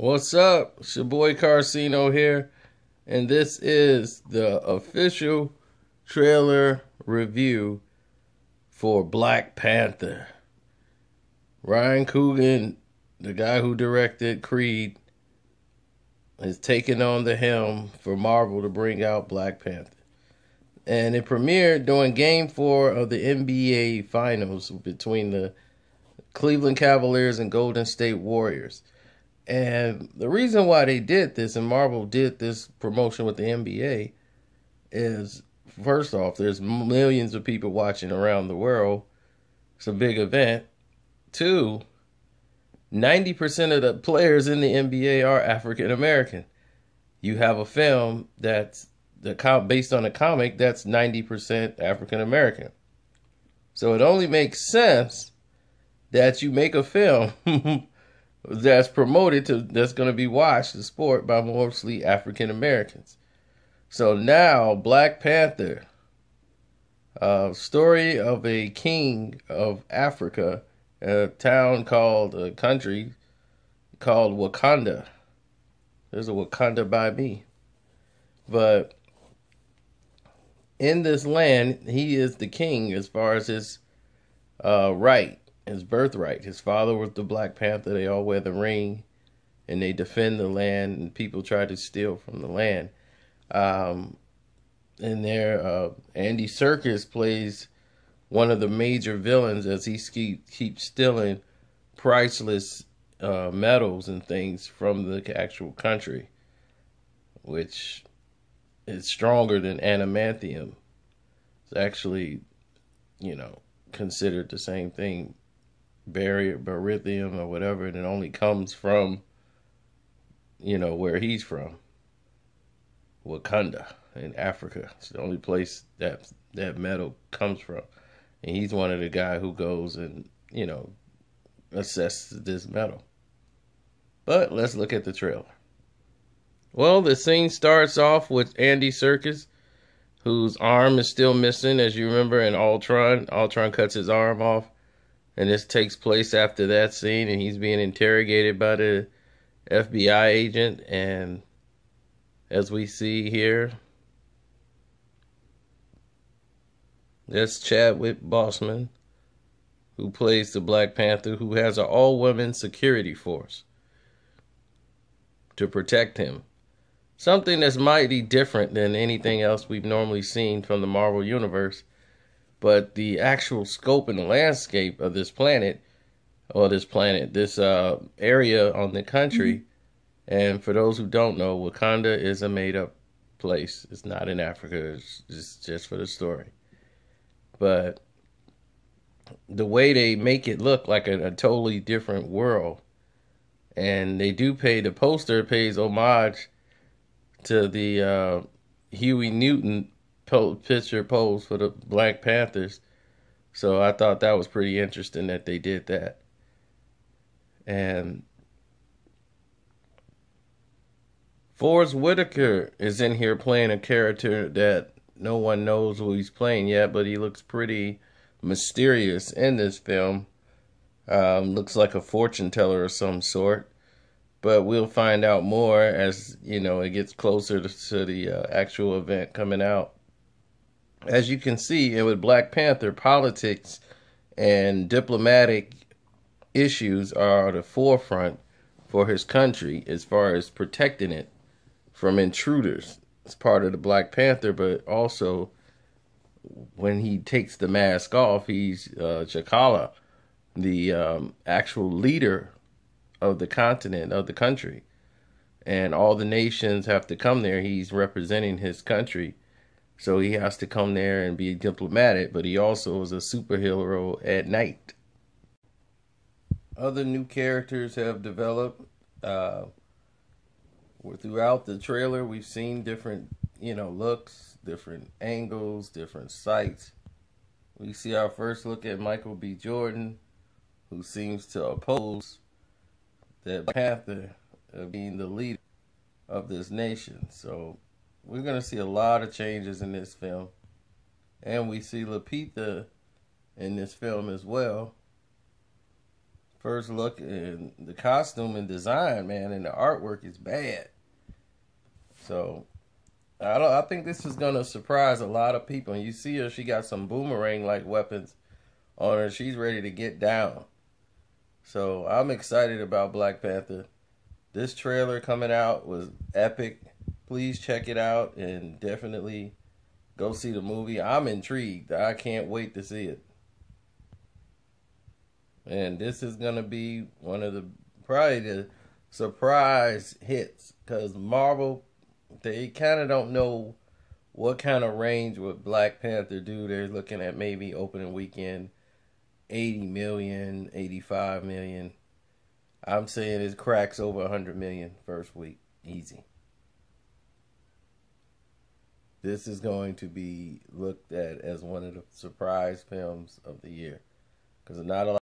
What's up? It's your boy Carcino here, and this is the official trailer review for Black Panther. Ryan Coogler, the guy who directed Creed, is taking on the helm for Marvel to bring out Black Panther. And it premiered during game four of the NBA Finals between the Cleveland Cavaliers and Golden State Warriors. And the reason why they did this and Marvel did this promotion with the NBA is first off, there's millions of people watching around the world. It's a big event. Two, 90% of the players in the NBA are African American. You have a film that's the com- based on a comic that's 90% African American. So it only makes sense that you make a film that's promoted to that's going to be watched the sport by mostly African Americans. So now Black Panther, uh, story of a king of Africa, a town called a country called Wakanda. There's a Wakanda by me, but in this land, he is the king as far as his uh, right his birthright. His father was the Black Panther. They all wear the ring, and they defend the land, and people try to steal from the land. Um, and there, uh, Andy Serkis plays one of the major villains as he keep, keeps stealing priceless uh, metals and things from the actual country, which is stronger than adamantium. It's actually, you know, considered the same thing bari- beryllium or whatever, and it only comes from, you know, where he's from. Wakanda in Africa. It's the only place that that metal comes from. And he's one of the guy who goes and, you know, assesses this metal. But let's look at the trailer. Well, the scene starts off with Andy Serkis, whose arm is still missing, as you remember in Ultron. Ultron cuts his arm off and this takes place after that scene and he's being interrogated by the FBI agent. And as we see here that's Chadwick Boseman who plays the Black Panther who has an all-women security force to protect him. Something that's mighty different than anything else we've normally seen from the Marvel universe but the actual scope and the landscape of this planet, or this planet, this uh, area on the country, mm-hmm. and for those who don't know, Wakanda is a made up place. It's not in Africa. It's just, just for the story. But the way they make it look like a, a totally different world, and they do pay the poster pays homage to the uh, Huey Newton picture pose for the Black Panthers. So I thought that was pretty interesting that they did that. And Forest Whitaker is in here playing a character that no one knows who he's playing yet, but he looks pretty mysterious in this film. Um, looks like a fortune teller of some sort, but we'll find out more as you know it gets closer to, to the uh, actual event coming out as you can see, and with Black Panther, politics and diplomatic issues are at the forefront for his country as far as protecting it from intruders. It's part of the Black Panther, but also when he takes the mask off, he's uh, T'Challa, the um, actual leader of the continent, of the country. And all the nations have to come there. He's representing his country so he has to come there and be diplomatic, but he also is a superhero at night. Other new characters have developed. Uh, throughout the trailer, we've seen different, you know, looks, different angles, different sights. We see our first look at Michael B. Jordan, who seems to oppose that Panther being the leader of this nation. So we're going to see a lot of changes in this film. And we see Lupita in this film as well. first look and the costume and design, man, and the artwork is bad. So I don't I think this is gonna surprise a lot of people. And you see her, she got some boomerang like weapons on her. She's ready to get down. So I'm excited about Black Panther. This trailer coming out was epic. Please check it out and definitely go see the movie. I'm intrigued. I can't wait to see it. And this is gonna be one of the probably the surprise hits because Marvel they kind of don't know what kind of range would Black Panther do. They're looking at maybe opening weekend 80 million, 85 million. I'm saying it cracks over 100 million first week. Easy. This is going to be looked at as one of the surprise films of the year. Because not a lot